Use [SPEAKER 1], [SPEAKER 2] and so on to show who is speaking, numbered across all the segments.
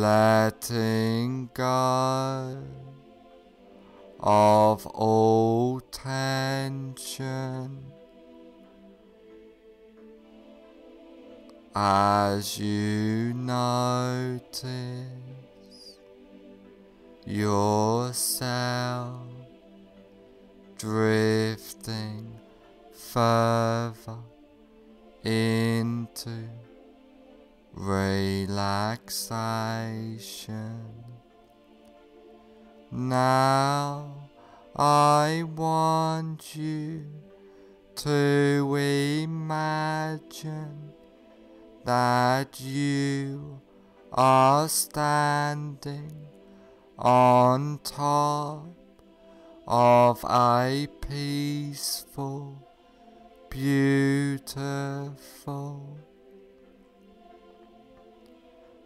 [SPEAKER 1] Letting go of all tension as you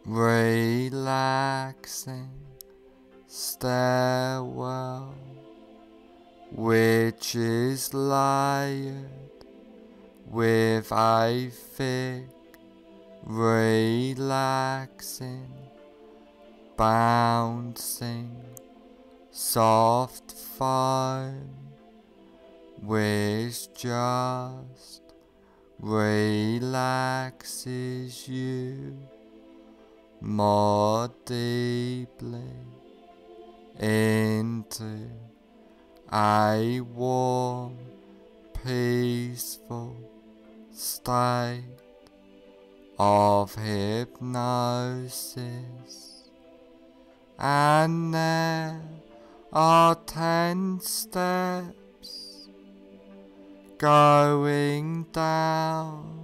[SPEAKER 1] relaxing stairwell which is layered with thick relaxing, bouncing, soft foam which just relaxes you more deeply into a warm, peaceful state of hypnosis, and there are ten steps going down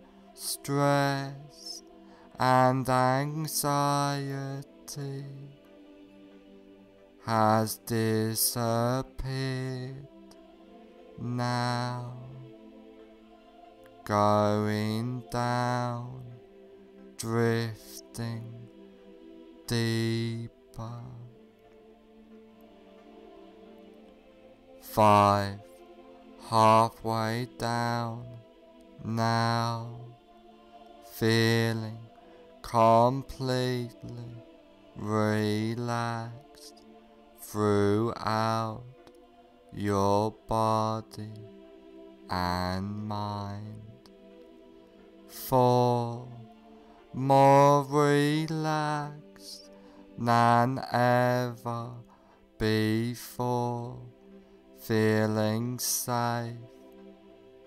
[SPEAKER 1] stress, and anxiety has disappeared now, going down, drifting deeper. Five, halfway down now, feeling completely relaxed throughout your body and mind. Four, more relaxed than ever before, feeling safe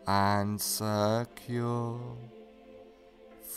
[SPEAKER 1] and secure.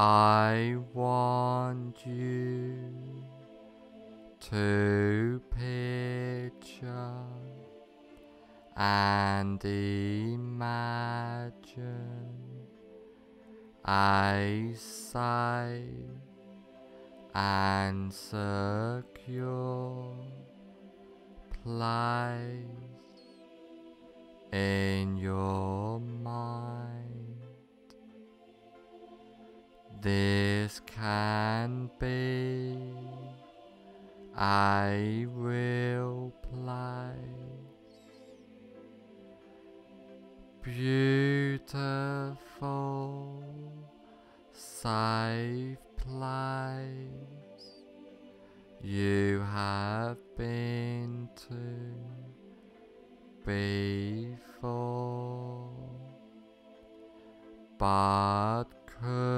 [SPEAKER 1] I want you to picture and imagine I safe and secure place in your mind. This can be. I will place beautiful safe place you have been to before, but could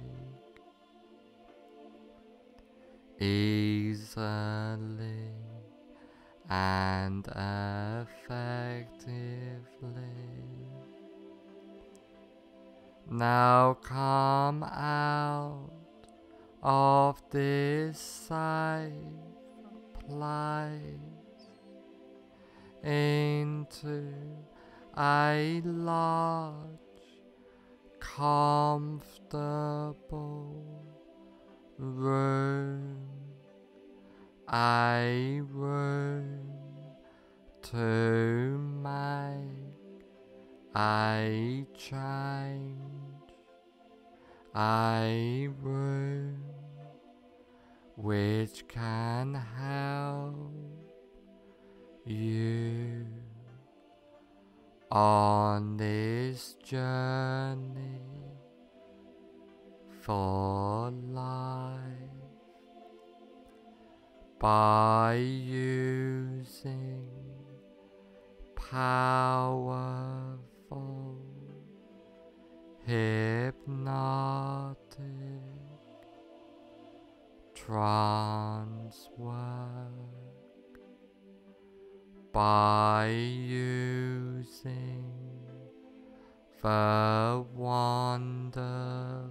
[SPEAKER 1] easily and effectively. Now come out of this safe place into a large, comfortable a room to my a change, a room which can help you on this journey for life by using powerful hypnotic trance work by using the wonderful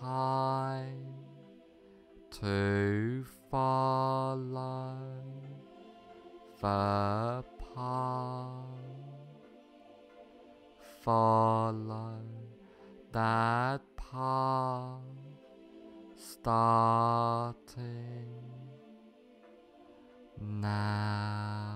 [SPEAKER 1] time to follow the path. Follow that path starting now.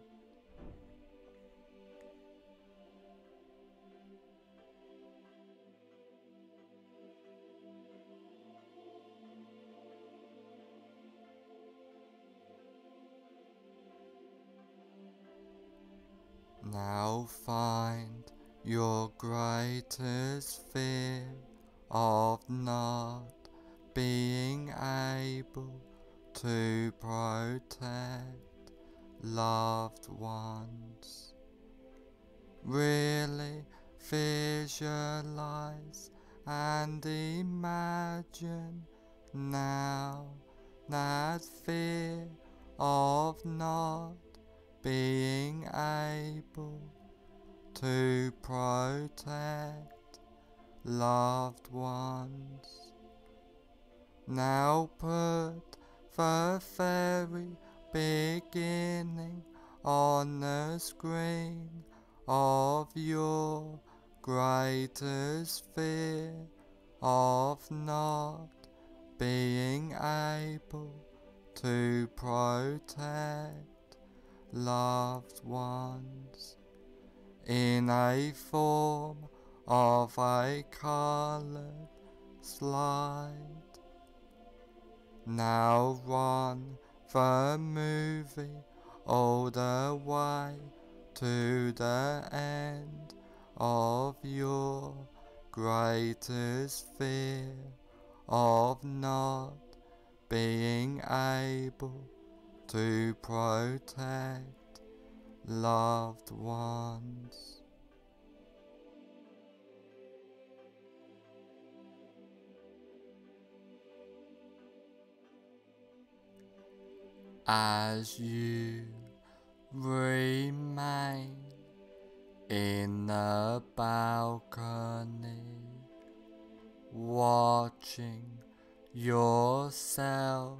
[SPEAKER 1] Now find your greatest fear of not being able to protect loved ones. Really visualize and imagine now that fear of not being able to protect loved ones. Now put the very beginning on the screen of your greatest fear of not being able to protect loved ones in a form of a colored slide. Now run the movie all the way to the end of your greatest fear of not being able to protect loved ones. as you remain in the balcony, watching yourself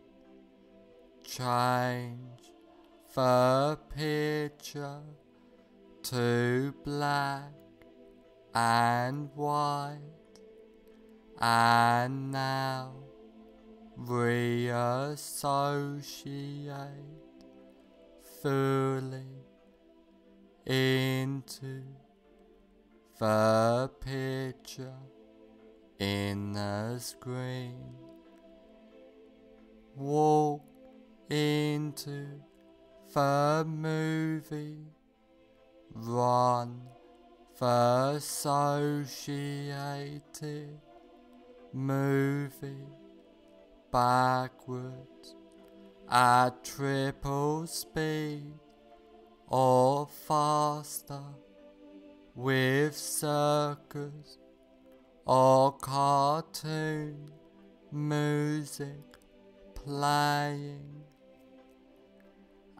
[SPEAKER 1] change the picture to black and white, and now reassociate fully into the picture in the screen. Walk into the movie. Run the associated movie. Backwards. At triple speed or faster. With circus or cartoon music playing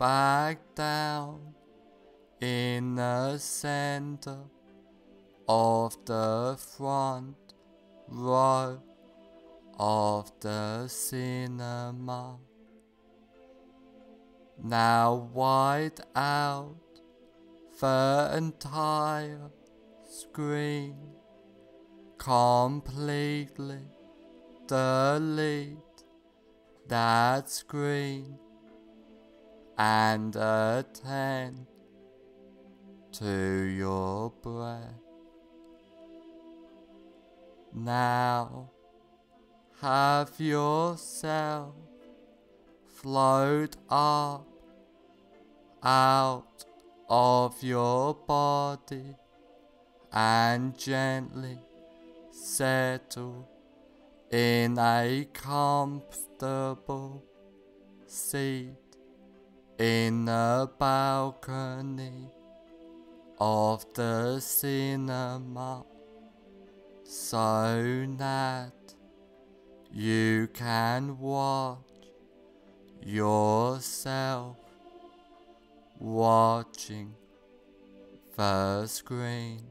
[SPEAKER 1] back down in the center of the front row of the cinema. Now wide out the entire screen, completely delete that screen and attend to your breath. Now have yourself float up out of your body and gently settle in a comfortable seat in the balcony of the cinema so that you can watch yourself watching the screen.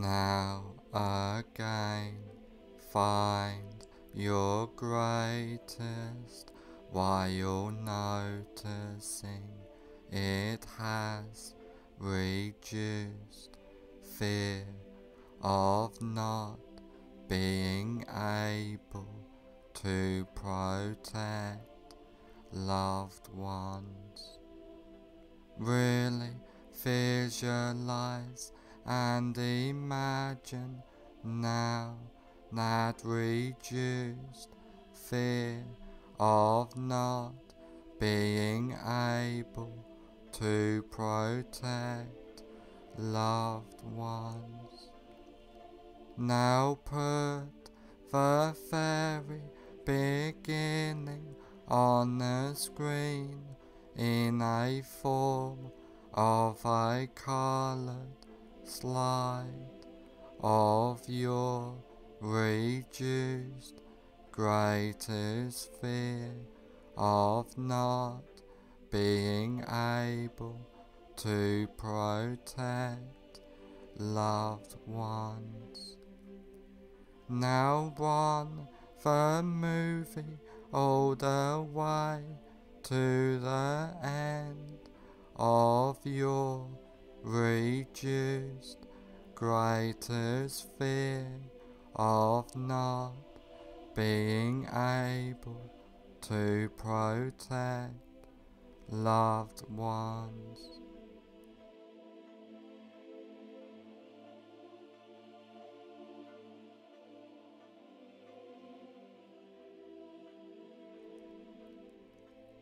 [SPEAKER 1] Now again find your greatest while noticing it has reduced fear of not being able to protect loved ones. Really visualize and imagine now that reduced fear of not being able to protect loved ones. Now put the very beginning on the screen in a form of a colored slide of your reduced greatest fear of not being able to protect loved ones. Now run the movie all the way to the end of your reduced greatest fear of not being able to protect loved ones.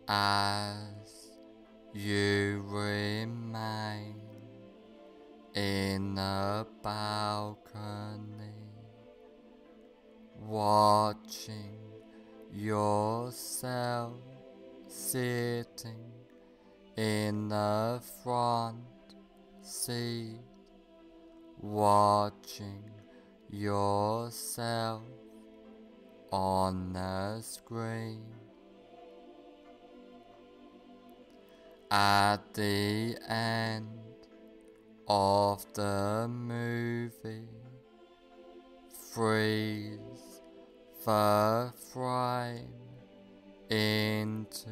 [SPEAKER 1] As you remain in the balcony, watching yourself sitting in the front seat, watching yourself on the screen. At the end of the movie, freeze the frame into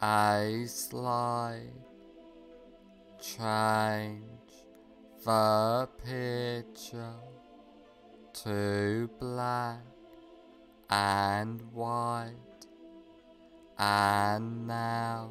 [SPEAKER 1] a slide. Change the picture to black and white. And now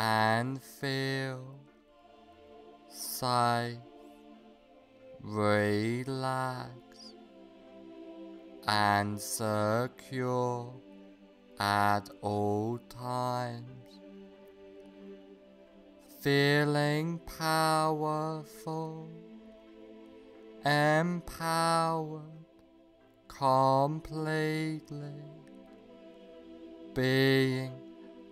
[SPEAKER 1] and feel safe, relaxed, and secure at all times. Feeling powerful, empowered completely, being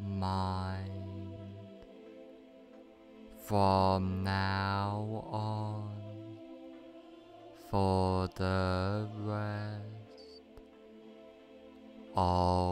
[SPEAKER 1] mind. From now on for the rest of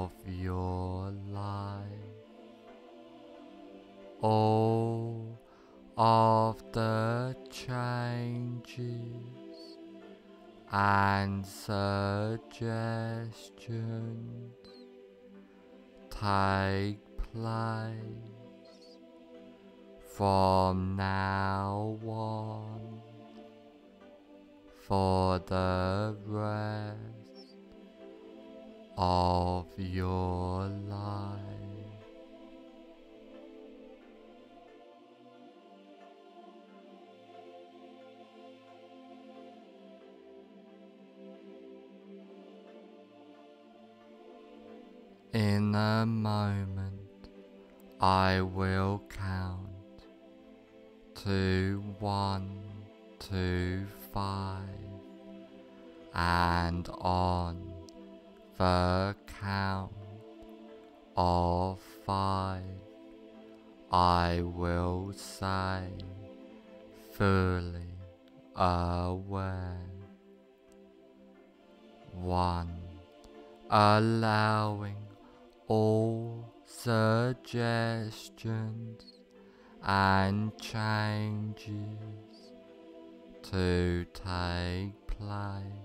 [SPEAKER 1] the count of five, I will say fully aware. One, allowing all suggestions and changes to take place.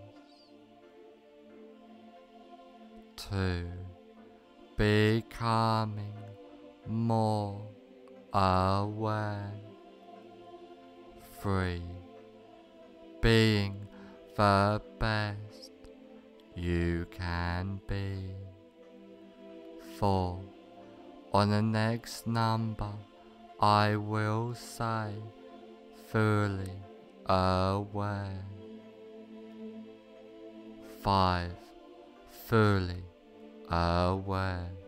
[SPEAKER 1] Two, becoming more aware. Three, being the best you can be. Four, on the next number I will say fully aware. Five, fully aware.